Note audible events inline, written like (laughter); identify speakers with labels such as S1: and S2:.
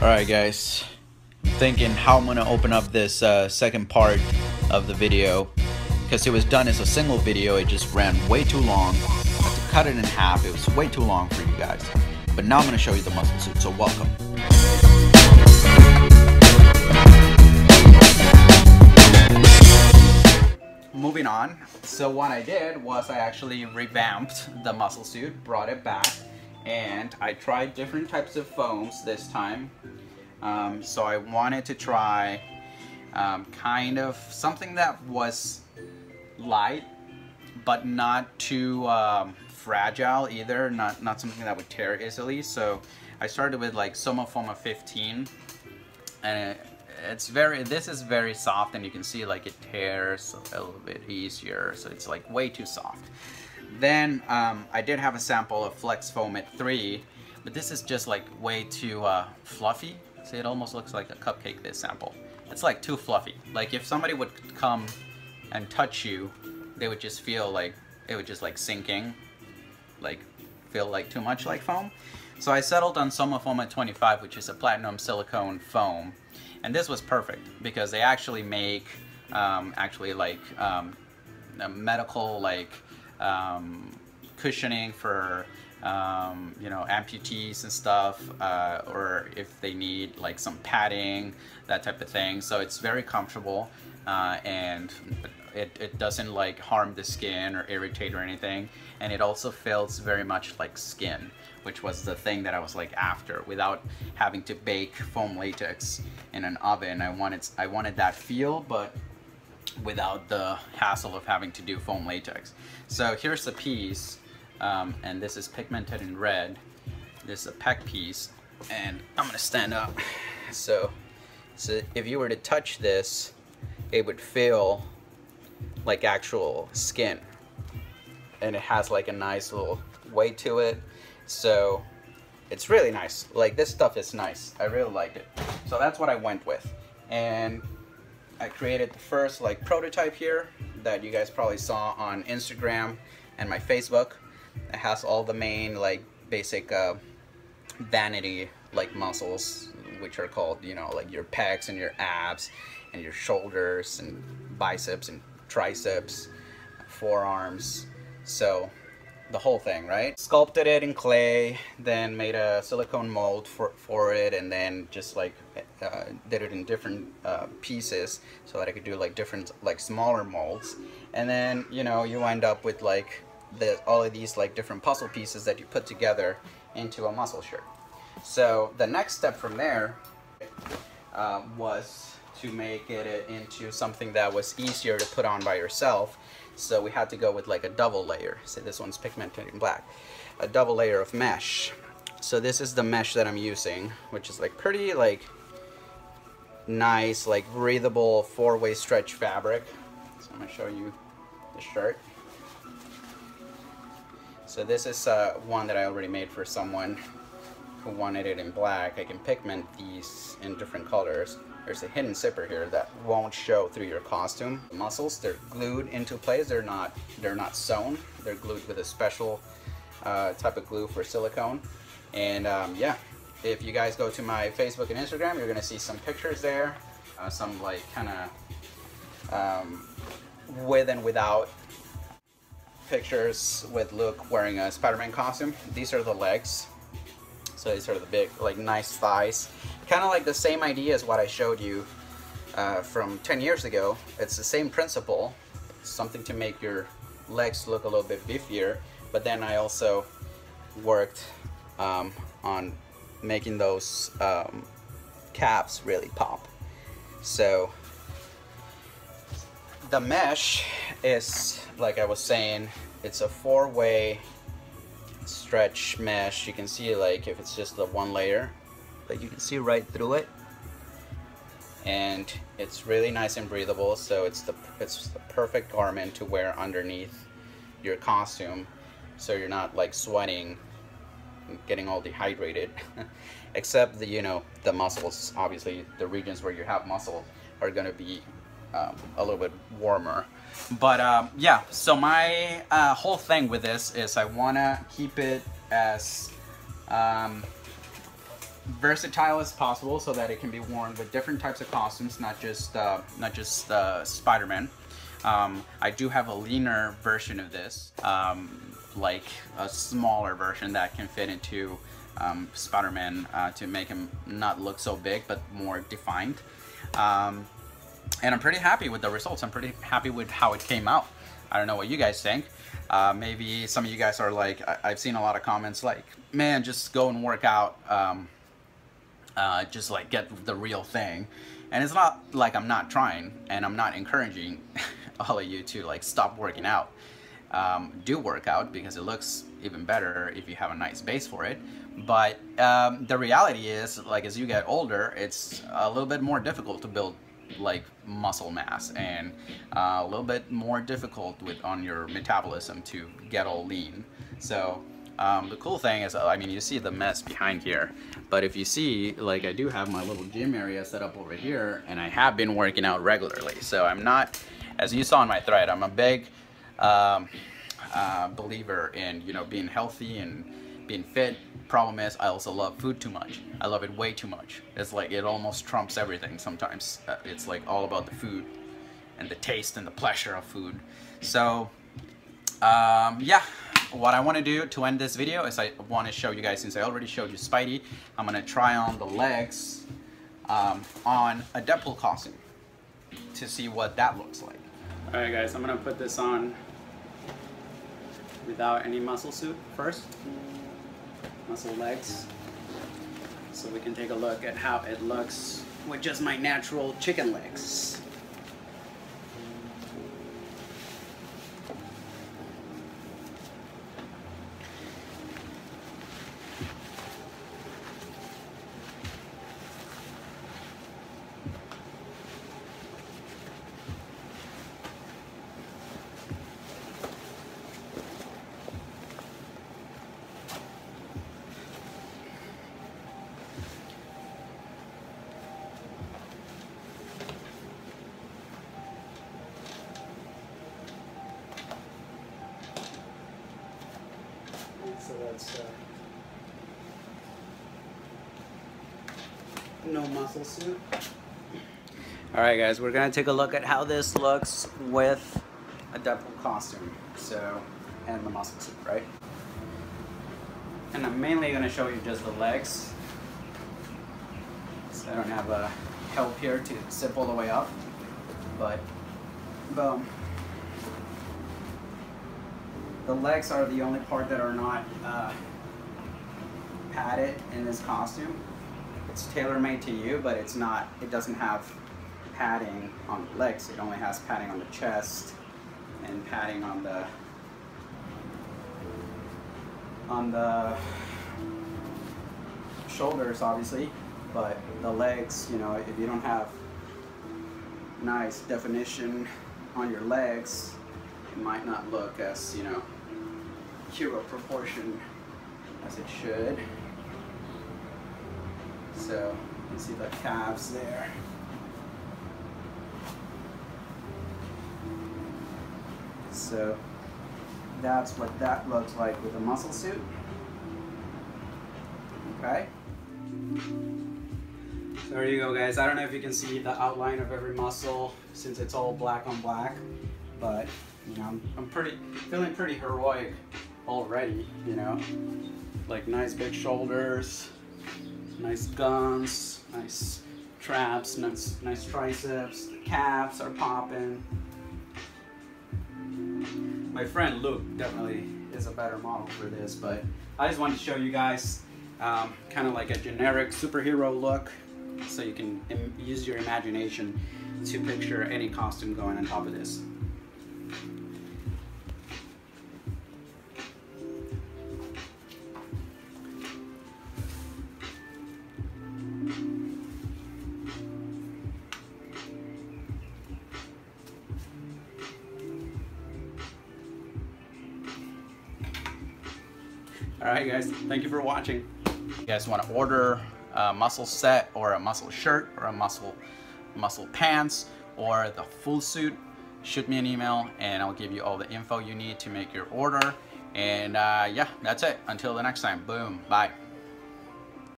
S1: Alright guys, I'm thinking how I'm gonna open up this uh, second part of the video. Because it was done as a single video it just ran way too long. I had to cut it in half it was way too long for you guys. But now I'm gonna show you the muscle suit so welcome. Moving on. So what I did was I actually revamped the muscle suit brought it back and I tried different types of foams this time. Um, so I wanted to try um, kind of something that was light, but not too um, fragile either, not, not something that would tear easily. So I started with like Soma Foama 15 and it, it's very, this is very soft and you can see like it tears a little bit easier. So it's like way too soft. Then um, I did have a sample of Flex Foam-iT 3, but this is just like way too uh, fluffy. See, it almost looks like a cupcake, this sample. It's like too fluffy. Like if somebody would come and touch you, they would just feel like, it would just like sinking, like feel like too much like foam. So I settled on Soma Foama 25, which is a platinum silicone foam. And this was perfect because they actually make um, actually like um, medical like um, cushioning for um, you know amputees and stuff uh, or if they need like some padding that type of thing. So it's very comfortable uh, and it, it doesn't like harm the skin or irritate or anything. And it also feels very much like skin which was the thing that I was like after. Without having to bake foam latex in an oven I wanted I wanted that feel but without the hassle of having to do foam latex. So here's the piece, um, and this is pigmented in red. This is a peck piece, and I'm gonna stand up. So, so if you were to touch this, it would feel like actual skin. And it has like a nice little weight to it. So it's really nice. Like this stuff is nice. I really liked it. So that's what I went with. And I created the first like prototype here that you guys probably saw on Instagram and my Facebook. It has all the main like basic uh, vanity like muscles which are called you know like your pecs and your abs and your shoulders and biceps and triceps forearms so the whole thing, right? Sculpted it in clay, then made a silicone mold for, for it, and then just like uh, did it in different uh, pieces so that I could do like different, like smaller molds. And then, you know, you end up with like the, all of these like different puzzle pieces that you put together into a muscle shirt. So the next step from there uh, was to make it into something that was easier to put on by yourself so we had to go with like a double layer. So this one's pigmented in black. A double layer of mesh. So this is the mesh that I'm using, which is like pretty like nice, like breathable four-way stretch fabric. So I'm gonna show you the shirt. So this is uh, one that I already made for someone who wanted it in black. I can pigment these in different colors. There's a hidden zipper here that won't show through your costume. The muscles, they're glued into place. They're not, they're not sewn. They're glued with a special uh, type of glue for silicone. And um, yeah, if you guys go to my Facebook and Instagram, you're gonna see some pictures there. Uh, some like kind of um, with and without pictures with Luke wearing a Spider-Man costume. These are the legs. So these are the big, like nice thighs. Kind of like the same idea as what I showed you uh, from 10 years ago. It's the same principle, something to make your legs look a little bit beefier. But then I also worked um, on making those um, calves really pop. So the mesh is, like I was saying, it's a four-way stretch mesh you can see like if it's just the one layer but you can see right through it and it's really nice and breathable so it's the it's the perfect garment to wear underneath your costume so you're not like sweating getting all dehydrated (laughs) except the you know the muscles. Obviously the regions where you have muscle are going to be um, a little bit warmer. But um, yeah, so my uh, whole thing with this is I want to keep it as um, versatile as possible so that it can be worn with different types of costumes, not just uh, not just uh, Spider-Man. Um, I do have a leaner version of this, um, like a smaller version that can fit into um, Spider-Man uh, to make him not look so big but more defined. Um, and I'm pretty happy with the results. I'm pretty happy with how it came out. I don't know what you guys think. Uh, maybe some of you guys are like, I have seen a lot of comments like, man, just go and work out. Um, uh, just like get the real thing. And it's not like I'm not trying and I'm not encouraging (laughs) all of you to like stop working out. Um, do work out because it looks even better if you have a nice base for it. But um, the reality is, like as you get older, it's a little bit more difficult to build like muscle mass and uh, a little bit more difficult with on your metabolism to get all lean. So um, the cool thing is, I mean, you see the mess behind here, but if you see, like I do have my little gym area set up over here and I have been working out regularly. So I'm not, as you saw in my thread, I'm a big um, uh, believer in, you know, being healthy and being fit. Problem is, I also love food too much. I love it way too much. It's like, it almost trumps everything sometimes. Uh, it's like all about the food and the taste and the pleasure of food. So, um, yeah, what I want to do to end this video is I want to show you guys, since I already showed you Spidey, I'm going to try on the legs um, on a Deadpool costume to see what that looks like. Alright guys, I'm going to put this on without any muscle suit first muscle legs. So we can take a look at how it looks with just my natural chicken legs. Uh, no muscle suit. All right, guys, we're gonna take a look at how this looks with a Deadpool costume, so, and the muscle suit, right? And I'm mainly gonna show you just the legs. So I don't have a help here to zip all the way up, but boom. The legs are the only part that are not uh, padded in this costume. It's tailor-made to you, but it's not, it doesn't have padding on the legs. It only has padding on the chest and padding on the on the shoulders obviously but the legs you know if you don't have nice definition on your legs it might not look as you know hero proportion as it should. So you can see the calves there. So that's what that looks like with a muscle suit. Okay. So there you go guys. I don't know if you can see the outline of every muscle since it's all black on black, but you know, I'm, I'm pretty, feeling pretty heroic already, you know. Like nice big shoulders, nice guns, nice traps, nice, nice triceps, the calves are popping. My friend Luke definitely is a better model for this, but I just wanted to show you guys um, kind of like a generic superhero look so you can use your imagination to picture any costume going on top of this. All right, guys, thank you for watching. If you guys want to order a muscle set or a muscle shirt or a muscle muscle pants or the full suit, shoot me an email and I'll give you all the info you need to make your order. And uh, yeah, that's it. Until the next time, boom, bye.